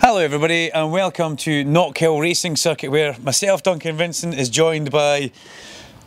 Hello everybody and welcome to Knockhill Racing Circuit where myself Duncan Vincent is joined by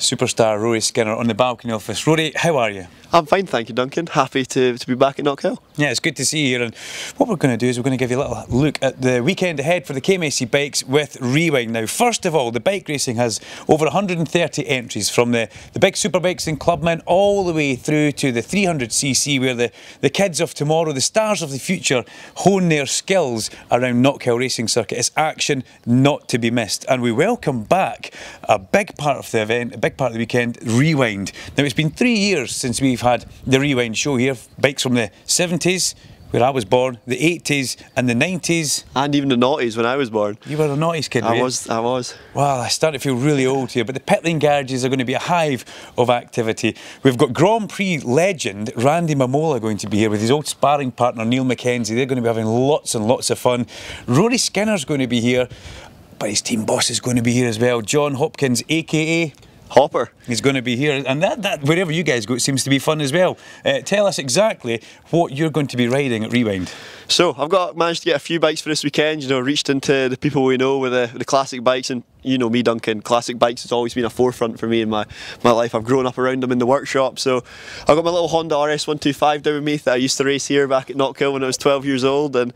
superstar Rory Skinner on the balcony office. Rory, how are you? I'm fine, thank you, Duncan. Happy to, to be back at Knockhill. Yeah, it's good to see you here. And what we're going to do is we're going to give you a little look at the weekend ahead for the KMSC bikes with Rewind. Now, first of all, the bike racing has over 130 entries from the, the big superbikes and clubmen all the way through to the 300cc, where the, the kids of tomorrow, the stars of the future, hone their skills around Knockhill Racing Circuit. It's action not to be missed. And we welcome back a big part of the event, a big part of the weekend, Rewind. Now, it's been three years since we've had the Rewind show here, bikes from the 70s, where I was born, the 80s and the 90s. And even the noughties when I was born. You were a noughties kid, I was, I was. Wow, I start to feel really old here, but the pit lane garages are going to be a hive of activity. We've got Grand Prix legend Randy Mamola going to be here with his old sparring partner Niall Mackenzie. They're going to be having lots and lots of fun. Rory Skinner's going to be here, but his team boss is going to be here as well. John Hopkins, aka Hopper. He's going to be here, and that, that wherever you guys go, it seems to be fun as well. Uh, tell us exactly what you're going to be riding at Rewind. So I've got managed to get a few bikes for this weekend. You know, reached into the people we know with the, the classic bikes, and you know me, Duncan. Classic bikes has always been a forefront for me in my my life. I've grown up around them in the workshop. So I've got my little Honda RS125 down with me that I used to race here back at Knockhill when I was 12 years old, and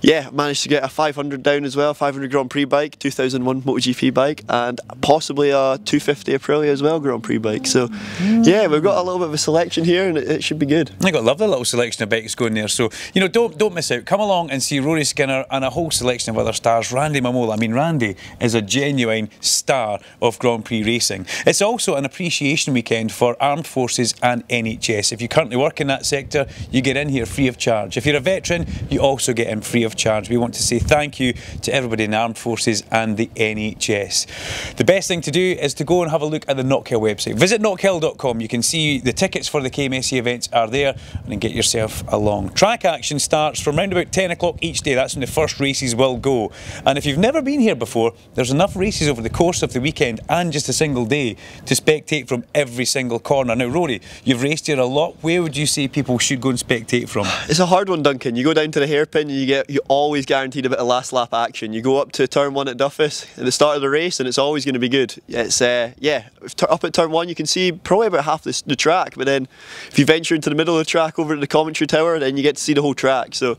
yeah, managed to get a 500 down as well, 500 Grand Prix bike, 2001 MotoGP bike, and possibly a 250 Aprilia as well Grand Prix bike. So yeah, we've got a little bit of a selection here, and it, it should be good. I've got a lovely little selection of bikes going there. So you know, don't don't miss out. Come along and see Rory Skinner and a whole selection of other stars. Randy Mamola. I mean, Randy is a genuine star of Grand Prix racing. It's also an appreciation weekend for armed forces and NHS. If you currently work in that sector, you get in here free of charge. If you're a veteran, you also get in free of charge. We want to say thank you to everybody in armed forces and the NHS. The best thing to do is to go and have a look at the Knockhill website. Visit knockhill.com. You can see the tickets for the KMSC events are there and get yourself along. Track action starts from around about 10 o'clock each day. That's when the first races will go. And if you've never been here before, there's enough races over the course of the weekend and just a single day to spectate from every single corner. Now, Rory, you've raced here a lot. Where would you say people should go and spectate from? It's a hard one, Duncan. You go down to the hairpin and you get you always guaranteed a bit of last lap action. You go up to turn one at Duffus at the start of the race and it's always going to be good. It's uh, yeah, up at turn one you can see probably about half the track, but then if you venture into the middle of the track over to the commentary tower, then you get to see the whole track. So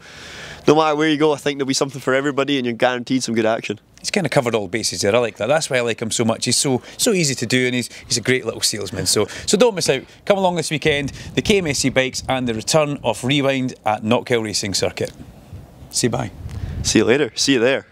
no matter where you go, I think there'll be something for everybody and you're guaranteed some good action. He's kind of covered all bases there. I like that. That's why I like him so much. He's so so easy to do, and he's he's a great little salesman. So so don't miss out. Come along this weekend. The KMSC bikes and the return of Rewind at Knockhill Racing Circuit. Say bye. See you later. See you there.